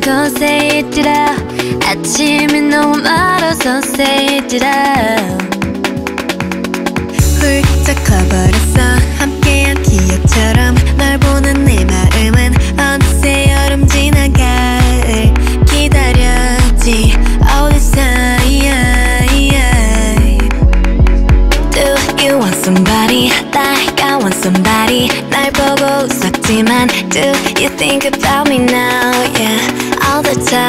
say it out 아침이 너무 멀어서 say it out 훌쩍 커버렸어. 함께한 기억처럼 널 보는 내 마음은 somebody 날 보고 웃었지만 Do you think about me now yeah All the time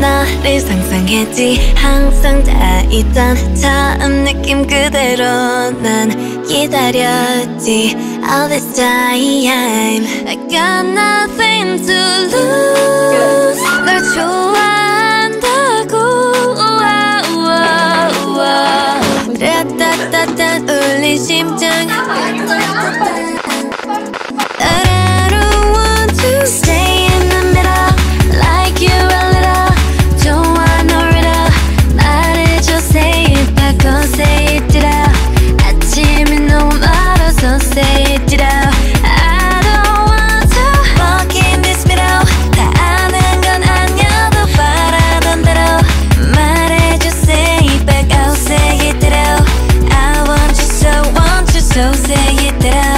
너를 상상했지. 항상 다 있던 처음 느낌 그대로 난 기다렸지. All this time I got nothing to lose. 널 좋아한다고. 라따따따 울린 심장 get down.